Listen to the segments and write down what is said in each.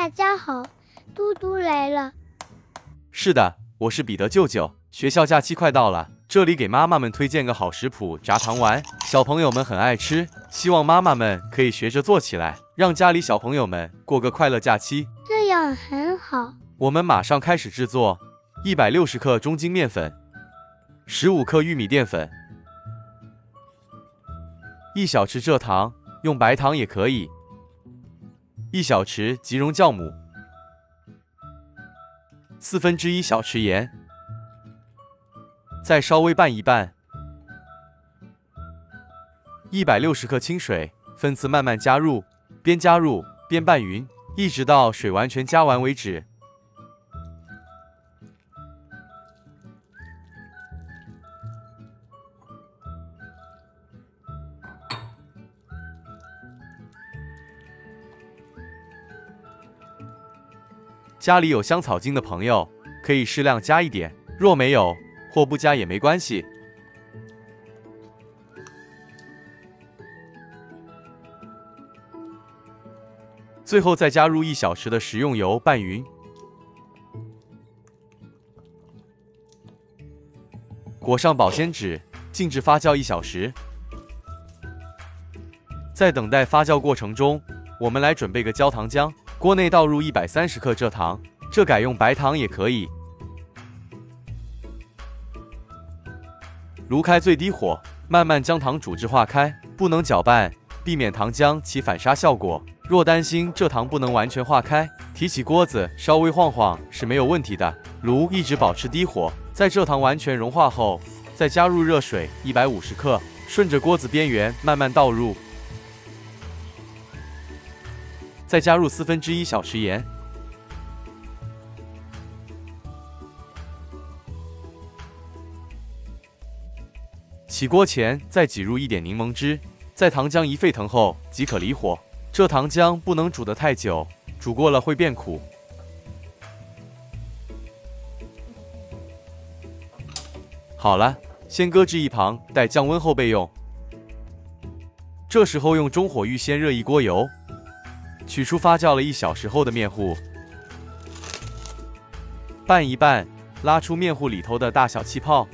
大家好，嘟嘟来了。是的，我是彼得舅舅。学校假期快到了，这里给妈妈们推荐个好食谱——炸糖丸，小朋友们很爱吃，希望妈妈们可以学着做起来，让家里小朋友们过个快乐假期。这样很好。我们马上开始制作：一百六十克中筋面粉，十五克玉米淀粉，一小匙蔗糖，用白糖也可以，一小匙即溶酵母，四分之一小匙盐。再稍微拌一拌，一百六十克清水，分次慢慢加入，边加入边拌匀，一直到水完全加完为止。家里有香草精的朋友，可以适量加一点；若没有，或不加也没关系。最后再加入一小时的食用油拌匀，裹上保鲜纸，静置发酵一小时。在等待发酵过程中，我们来准备个焦糖浆，锅内倒入一百三十克蔗糖，这改用白糖也可以。炉开最低火，慢慢将糖煮至化开，不能搅拌，避免糖浆起反沙效果。若担心蔗糖不能完全化开，提起锅子稍微晃晃是没有问题的。炉一直保持低火，在蔗糖完全融化后，再加入热水一百五十克，顺着锅子边缘慢慢倒入，再加入四分之一小匙盐。起锅前再挤入一点柠檬汁，在糖浆一沸腾后即可离火。这糖浆不能煮得太久，煮过了会变苦。好了，先搁置一旁，待降温后备用。这时候用中火预先热一锅油，取出发酵了一小时后的面糊，拌一拌，拉出面糊里头的大小气泡。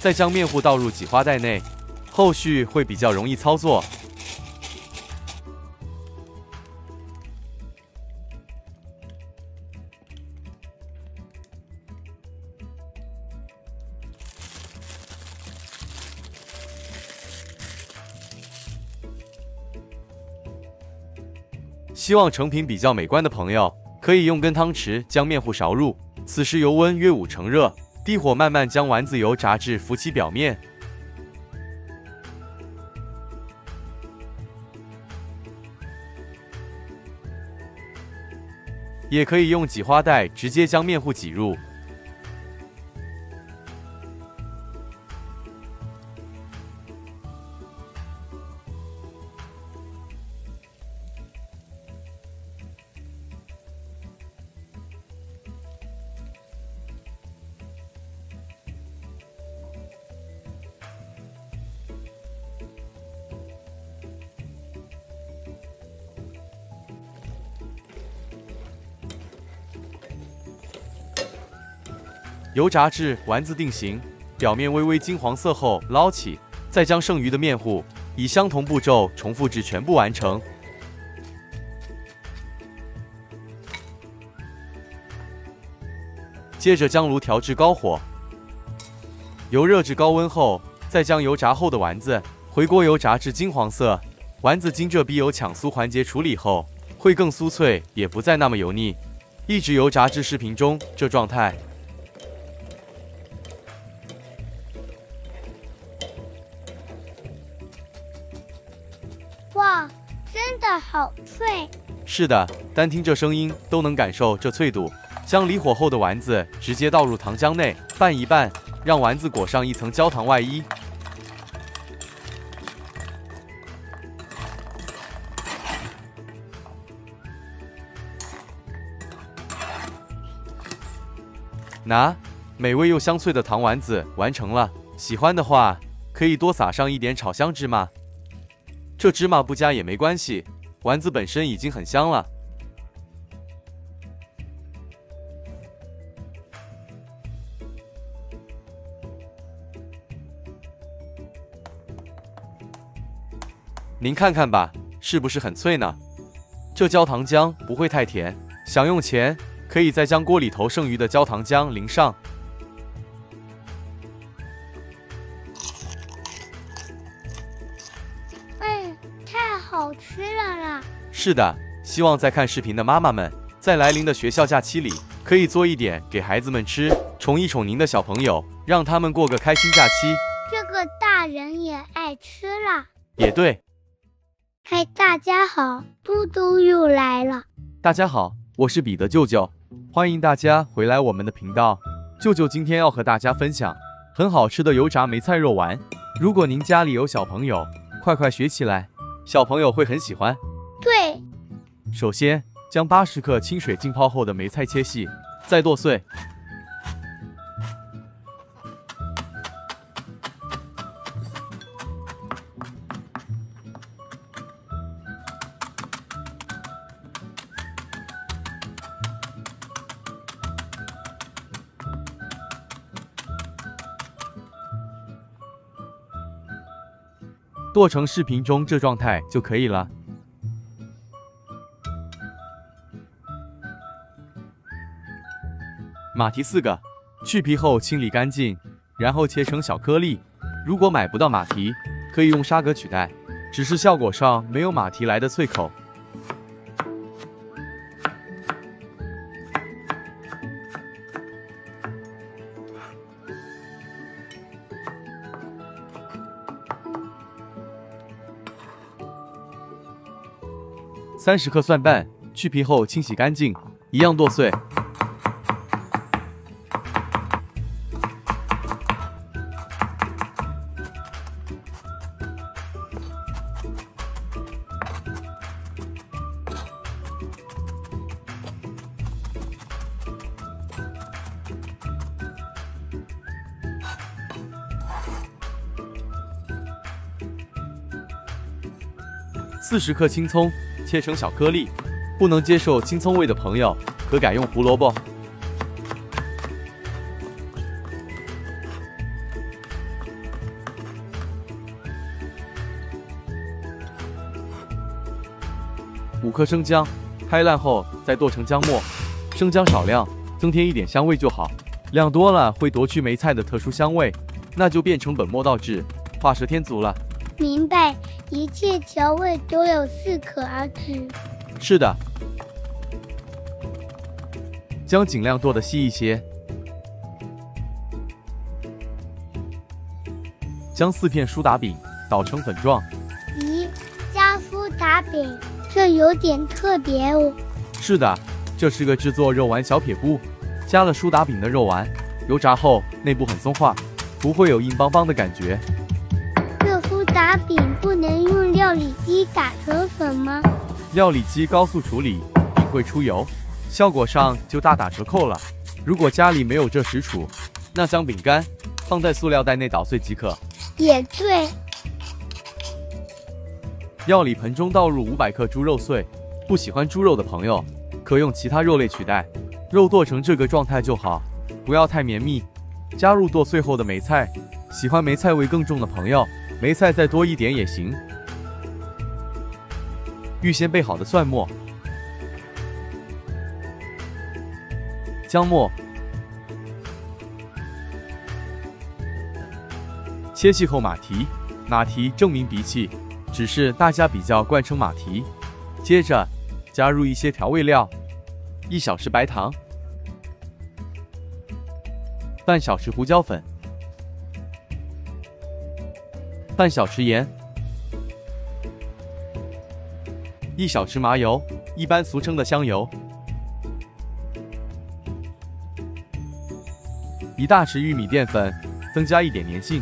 再将面糊倒入挤花袋内，后续会比较容易操作。希望成品比较美观的朋友，可以用根汤匙将面糊勺入，此时油温约五成热。低火慢慢将丸子油炸至浮起表面，也可以用挤花袋直接将面糊挤入。油炸至丸子定型，表面微微金黄色后捞起，再将剩余的面糊以相同步骤重复至全部完成。接着将炉调至高火，油热至高温后，再将油炸后的丸子回锅油炸至金黄色。丸子经这逼油抢酥环节处理后，会更酥脆，也不再那么油腻。一直油炸至视频中这状态。是的，单听这声音都能感受这脆度。将离火后的丸子直接倒入糖浆内，拌一拌，让丸子裹上一层焦糖外衣。拿，美味又香脆的糖丸子完成了。喜欢的话，可以多撒上一点炒香芝麻。这芝麻不加也没关系，丸子本身已经很香了。您看看吧，是不是很脆呢？这焦糖浆不会太甜，想用前可以再将锅里头剩余的焦糖浆淋上。是的，希望在看视频的妈妈们，在来临的学校假期里，可以做一点给孩子们吃，宠一宠您的小朋友，让他们过个开心假期。这个大人也爱吃啦。也对。嗨，大家好，嘟嘟又来了。大家好，我是彼得舅舅，欢迎大家回来我们的频道。舅舅今天要和大家分享很好吃的油炸梅菜肉丸。如果您家里有小朋友，快快学起来，小朋友会很喜欢。对，首先将八十克清水浸泡后的梅菜切细，再剁碎。剁成视频中这状态就可以了。马蹄四个，去皮后清理干净，然后切成小颗粒。如果买不到马蹄，可以用沙葛取代，只是效果上没有马蹄来的脆口。三十克蒜瓣，去皮后清洗干净，一样剁碎。四十克青葱。切成小颗粒，不能接受青葱味的朋友可改用胡萝卜。五克生姜，拍烂后再剁成姜末，生姜少量，增添一点香味就好，量多了会夺去梅菜的特殊香味，那就变成本末倒置，画蛇添足了。明白，一切调味都有适可而止。是的，将尽量剁得细一些。将四片苏打饼捣成粉状。咦，加苏打饼，这有点特别哦。是的，这是个制作肉丸小撇步。加了苏打饼的肉丸，油炸后内部很松化，不会有硬邦邦的感觉。打饼不能用料理机打成粉吗？料理机高速处理饼会出油，效果上就大打折扣了。如果家里没有这食储，那将饼干放在塑料袋内捣碎即可。也对。料理盆中倒入五百克猪肉碎，不喜欢猪肉的朋友可用其他肉类取代。肉剁成这个状态就好，不要太绵密。加入剁碎后的梅菜，喜欢梅菜味更重的朋友。梅菜再多一点也行。预先备好的蒜末、姜末，切细后马蹄，马蹄证明鼻气，只是大家比较惯称马蹄。接着加入一些调味料，一小匙白糖，半小匙胡椒粉。半小匙盐，一小匙麻油，一般俗称的香油，一大匙玉米淀粉，增加一点粘性，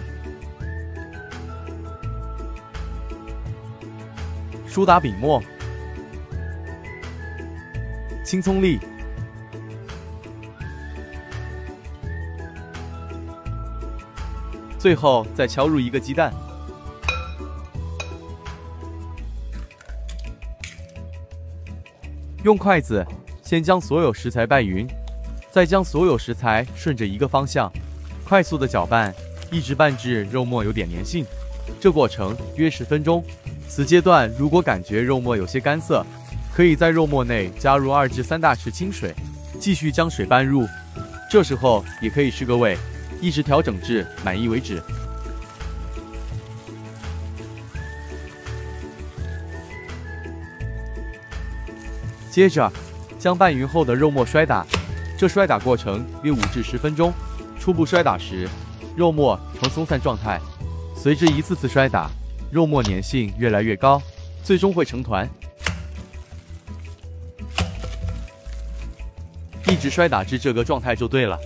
苏打饼末，青葱粒，最后再敲入一个鸡蛋。用筷子先将所有食材拌匀，再将所有食材顺着一个方向快速的搅拌，一直拌至肉末有点粘性。这过程约十分钟。此阶段如果感觉肉末有些干涩，可以在肉末内加入二至三大匙清水，继续将水拌入。这时候也可以试个味，一直调整至满意为止。接着，将拌匀后的肉末摔打，这摔打过程约五至十分钟。初步摔打时，肉末呈松散状态，随着一次次摔打，肉末粘性越来越高，最终会成团。一直摔打至这个状态就对了。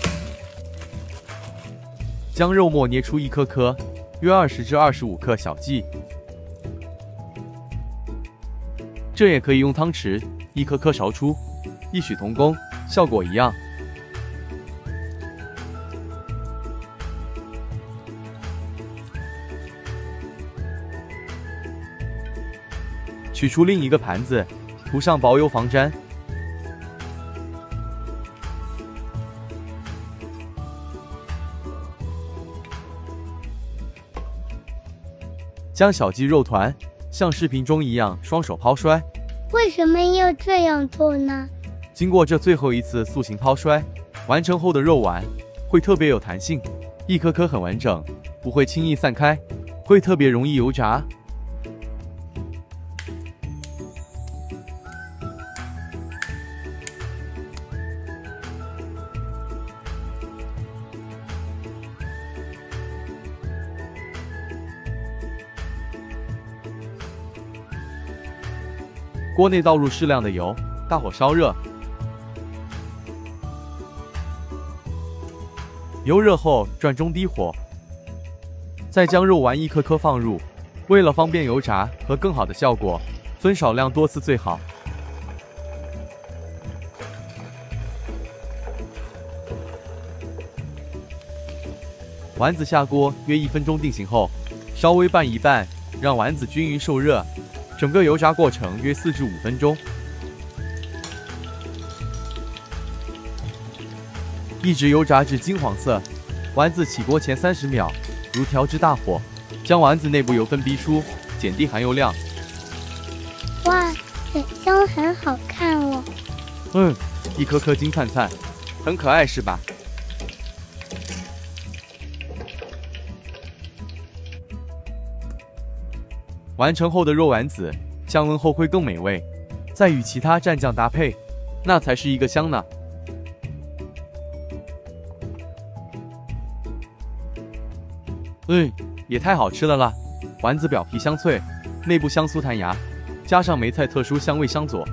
将肉末捏出一颗颗，约二十至二十五克小剂。这也可以用汤匙。一颗颗勺出，异曲同工，效果一样。取出另一个盘子，涂上薄油防粘，将小鸡肉团像视频中一样双手抛摔。为什么要这样做呢？经过这最后一次塑形抛摔，完成后的肉丸会特别有弹性，一颗颗很完整，不会轻易散开，会特别容易油炸。锅内倒入适量的油，大火烧热。油热后转中低火，再将肉丸一颗颗放入。为了方便油炸和更好的效果，分少量多次最好。丸子下锅约一分钟定型后，稍微拌一拌，让丸子均匀受热。整个油炸过程约四至五分钟，一直油炸至金黄色。丸子起锅前三十秒，如调至大火，将丸子内部油分逼出，减低含油量。哇，很香，很好看哦。嗯，一颗颗金灿灿，很可爱是吧？完成后的肉丸子降温后会更美味，再与其他蘸酱搭配，那才是一个香呢。嗯，也太好吃了啦！丸子表皮香脆，内部香酥弹牙，加上梅菜特殊香味相佐，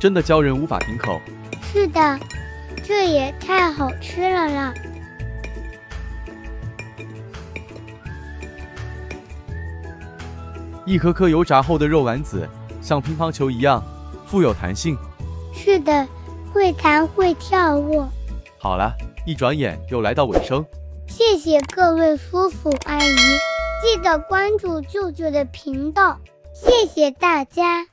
真的叫人无法停口。是的，这也太好吃了啦！一颗颗油炸后的肉丸子像乒乓球一样富有弹性，是的，会弹会跳哦。好了，一转眼又来到尾声，谢谢各位叔叔阿姨，记得关注舅舅的频道，谢谢大家。